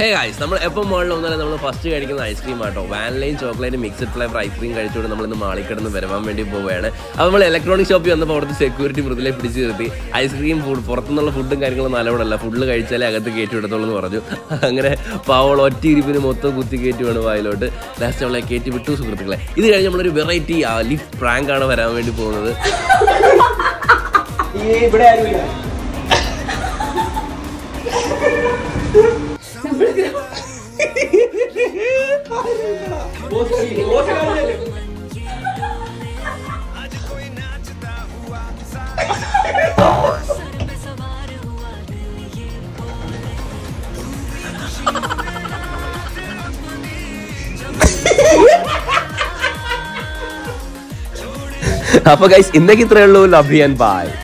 Hey guys നമ്മൾ എപ്പോൾ മുകളിൽ ഒന്നല്ല നമ്മൾ ഫസ്റ്റ് കഴിക്കുന്ന ഐസ്ക്രീം ആട്ടോ. വാനിലയും chocolate mixed flavour ice cream കഴിച്ചുകൊണ്ട് നമ്മൾ ഇന്ന് മാളിക്കിടന്ന് വരവാൻ വേണ്ടി പോവുകയാണ്. അപ്പോൾ നമ്മൾ ഇലക്ട്രോണിക് ഷോപ്പിൽ വന്നപ്പോൾ അവിടുത്തെ സെക്യൂരിറ്റി മൃദുലെ പിടിച്ച് നിർത്തി. ഐസ്ക്രീം ഫുഡ് പുറത്തുനിന്നുള്ള ഫുഡും കാര്യങ്ങളും നല്ലവണ്ണമല്ല. ഫുഡ് കഴിച്ചാലേ അകത്ത് കയറ്റി വിടത്തുള്ളൂ എന്ന് പറഞ്ഞു. അങ്ങനെ പാവോൾ ഒറ്റ ഇരിപ്പിന് മൊത്തം കുത്തി കയറ്റി വേണം വായിലോട്ട്. ലാസ്റ്റ് നമ്മളെ കയറ്റി വിട്ടു സുഹൃത്തുക്കളെ. ഇത് കഴിഞ്ഞ് നമ്മളൊരു വെറൈറ്റി ലിഫ്റ്റ് പ്രാങ്ക് ആണ് വരാൻ വേണ്ടി പോകുന്നത്. ഇവിടെ ആരുമില്ല. അപ്പൊ ഗൈസ് ഇന്നേക്ക് ഇത്രയേ ഉള്ളൂ ലവ് യു ആൻഡ് ബൈ